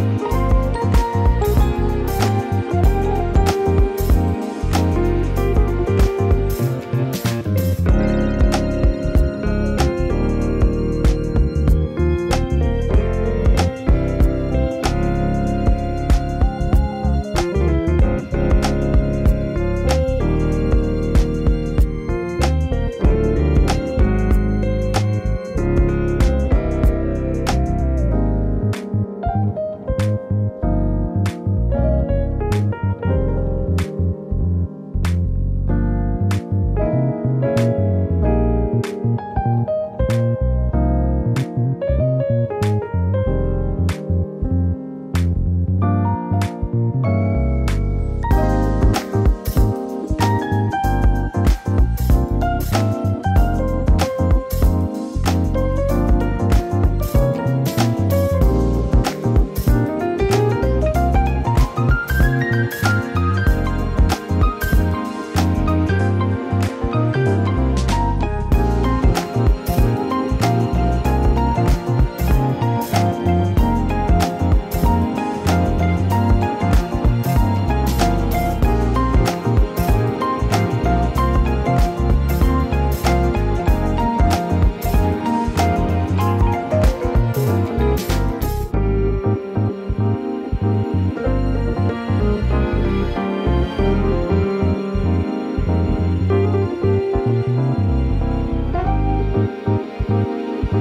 Bye.